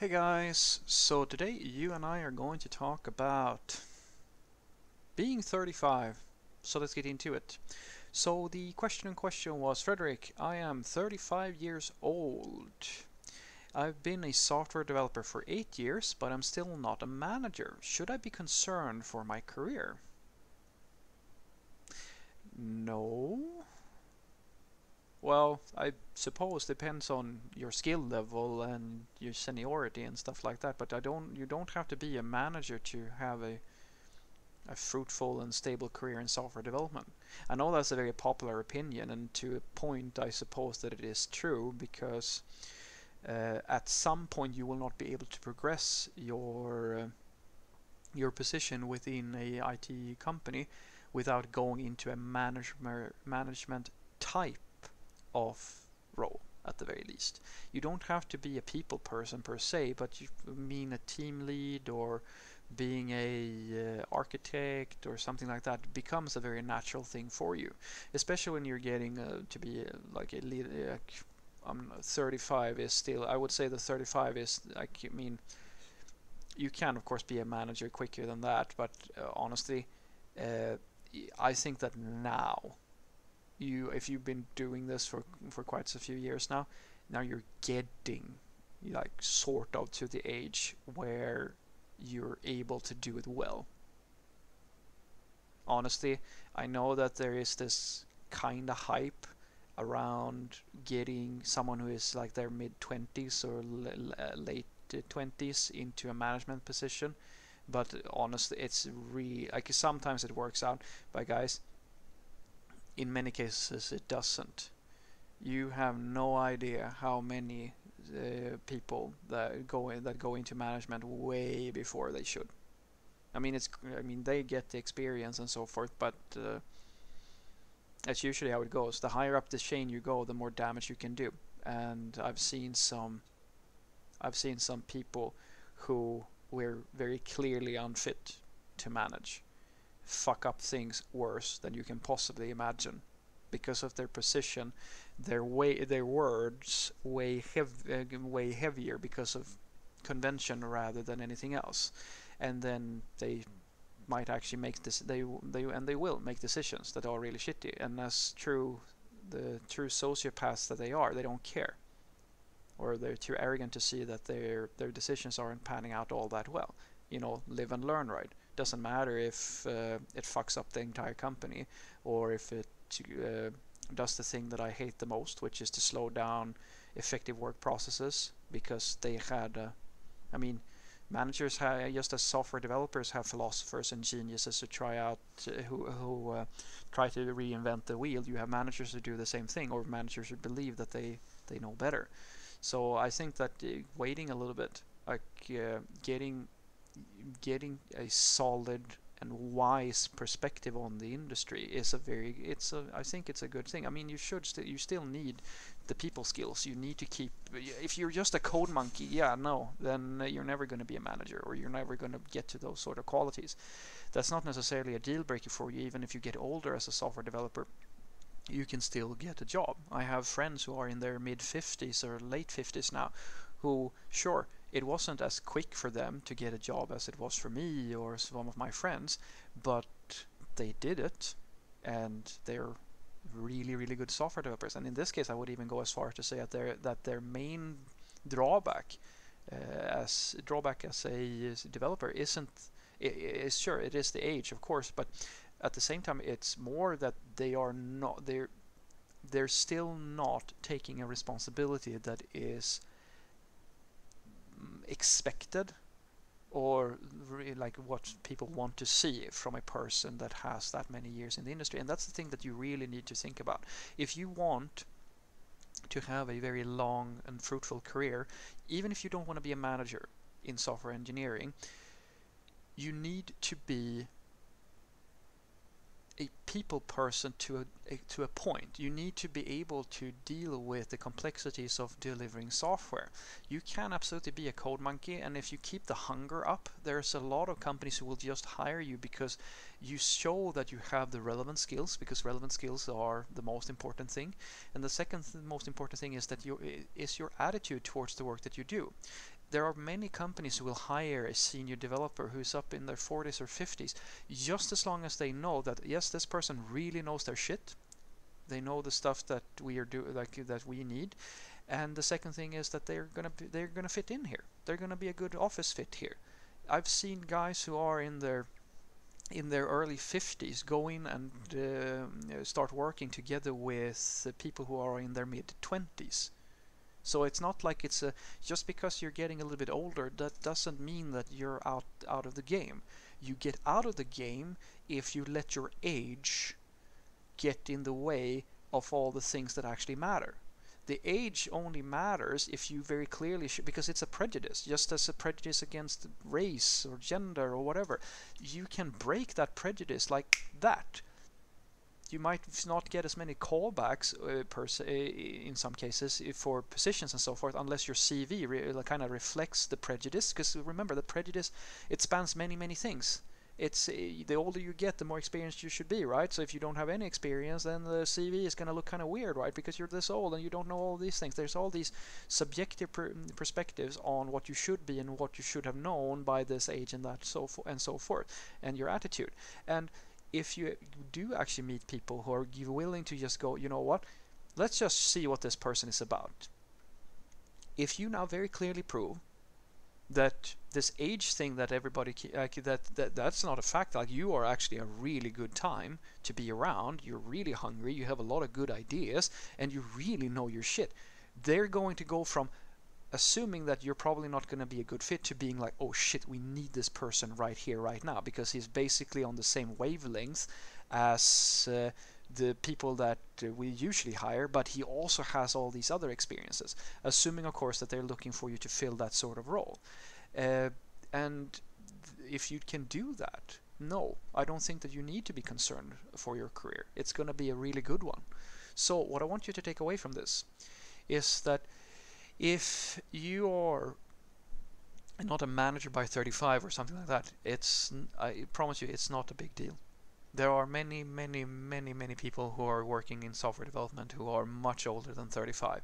Hey guys, so today you and I are going to talk about being 35. So let's get into it. So the question in question was, Fredrik, I am 35 years old. I've been a software developer for 8 years, but I'm still not a manager. Should I be concerned for my career? No. Well, I suppose depends on your skill level and your seniority and stuff like that. But I don't. You don't have to be a manager to have a a fruitful and stable career in software development. I know that's a very popular opinion, and to a point, I suppose that it is true because uh, at some point you will not be able to progress your uh, your position within a IT company without going into a management management type of role at the very least. You don't have to be a people person per se, but you mean a team lead or being a uh, architect or something like that becomes a very natural thing for you, especially when you're getting uh, to be uh, like a lead. Like, um, 35 is still. I would say the 35 is like. I mean, you can of course be a manager quicker than that, but uh, honestly, uh, I think that now you if you've been doing this for for quite a few years now now you're getting like sort of to the age where you're able to do it well. Honestly i know that there is this kind of hype around getting someone who is like their mid 20s or uh, late uh, 20s into a management position but honestly it's really like sometimes it works out but guys in many cases it doesn't. You have no idea how many uh, people that go in, that go into management way before they should. I mean, it's I mean they get the experience and so forth, but uh, that's usually how it goes. The higher up the chain you go, the more damage you can do. And I've seen some, I've seen some people who were very clearly unfit to manage fuck up things worse than you can possibly imagine. Because of their position their way their words weigh hev- uh, way heavier because of convention rather than anything else. And then they might actually make this they they and they will make decisions that are really shitty. And as true the true sociopaths that they are they don't care. Or they're too arrogant to see that their their decisions aren't panning out all that well. You know live and learn right doesn't matter if uh, it fucks up the entire company or if it uh, does the thing that I hate the most, which is to slow down effective work processes because they had, uh, I mean, managers have, just as software developers have philosophers and geniuses to try out uh, who who uh, try to reinvent the wheel. You have managers who do the same thing, or managers who believe that they they know better. So I think that uh, waiting a little bit, like uh, getting getting a solid and wise perspective on the industry is a very it's a I think it's a good thing. I mean you should still you still need the people skills. You need to keep if you're just a code monkey, yeah, no, then you're never going to be a manager or you're never going to get to those sort of qualities. That's not necessarily a deal breaker for you even if you get older as a software developer you can still get a job. I have friends who are in their mid 50s or late 50s now who, sure, it wasn't as quick for them to get a job as it was for me or some of my friends, but they did it and they're really, really good software developers. And in this case, I would even go as far to say that their, that their main drawback uh, as drawback as a developer isn't is sure it is the age of course but at the same time it's more that they are not they're they're still not taking a responsibility that is expected or really like what people want to see from a person that has that many years in the industry. And that's the thing that you really need to think about. If you want to have a very long and fruitful career even if you don't want to be a manager in software engineering you need to be a people person to a, to a point. You need to be able to deal with the complexities of delivering software. You can absolutely be a code monkey, and if you keep the hunger up, there's a lot of companies who will just hire you because you show that you have the relevant skills, because relevant skills are the most important thing. And the second th most important thing is that you is your attitude towards the work that you do there are many companies who will hire a senior developer who's up in their 40s or 50s just as long as they know that yes this person really knows their shit. They know the stuff that we are do like that we need. And the second thing is that they're gonna be, they're gonna fit in here. They're gonna be a good office fit here. I've seen guys who are in their in their early 50s go in and uh, start working together with people who are in their mid 20s so it's not like it's a just because you're getting a little bit older that doesn't mean that you're out out of the game. You get out of the game if you let your age get in the way of all the things that actually matter. The age only matters if you very clearly because it's a prejudice, just as a prejudice against race or gender or whatever. You can break that prejudice like that you might not get as many callbacks uh, per se, in some cases for positions and so forth unless your CV kind of reflects the prejudice because remember the prejudice it spans many many things. It's the older you get the more experienced you should be right? So if you don't have any experience then the CV is going to look kind of weird right? Because you're this old and you don't know all these things. There's all these subjective per- perspectives on what you should be and what you should have known by this age and that so and so forth and your attitude. And if you do actually meet people who are willing to just go, you know what, let's just see what this person is about. If you now very clearly prove that this age thing that everybody like uh, that, that that's not a fact like you are actually a really good time to be around you're really hungry you have a lot of good ideas and you really know your shit they're going to go from assuming that you're probably not going to be a good fit to being like, oh shit, we need this person right here, right now, because he's basically on the same wavelength as uh, the people that uh, we usually hire, but he also has all these other experiences, assuming, of course, that they're looking for you to fill that sort of role. Uh, and if you can do that, no, I don't think that you need to be concerned for your career. It's going to be a really good one. So, what I want you to take away from this is that if you are not a manager by 35 or something like that, it's I promise you it's not a big deal. There are many, many, many, many people who are working in software development who are much older than 35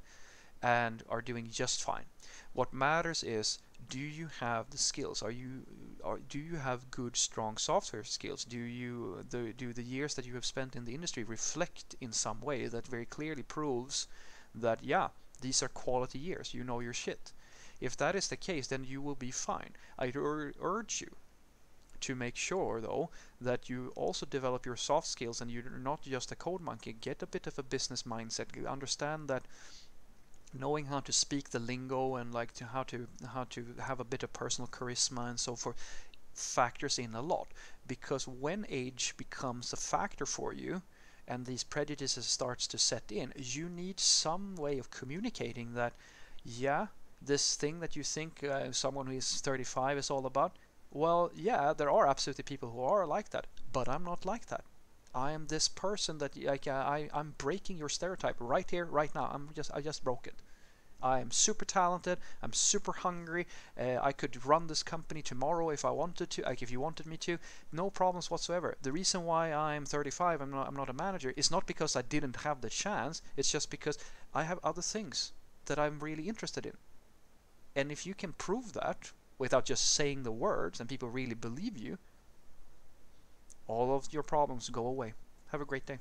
and are doing just fine. What matters is do you have the skills? Are you are, do you have good strong software skills? Do you the, do the years that you have spent in the industry reflect in some way that very clearly proves that yeah, these are quality years. You know your shit. If that is the case, then you will be fine. I ur urge you to make sure, though, that you also develop your soft skills and you're not just a code monkey. Get a bit of a business mindset. Understand that knowing how to speak the lingo and like to how to how to have a bit of personal charisma and so forth factors in a lot because when age becomes a factor for you and these prejudices starts to set in, you need some way of communicating that, yeah, this thing that you think uh, someone who is 35 is all about, well, yeah, there are absolutely people who are like that, but I'm not like that. I am this person that like I I'm breaking your stereotype right here, right now. I'm just I just broke it. I'm super talented. I'm super hungry. Uh, I could run this company tomorrow if I wanted to, like if you wanted me to. No problems whatsoever. The reason why I'm 35, I'm not, I'm not a manager, is not because I didn't have the chance. It's just because I have other things that I'm really interested in. And if you can prove that without just saying the words and people really believe you, all of your problems go away. Have a great day.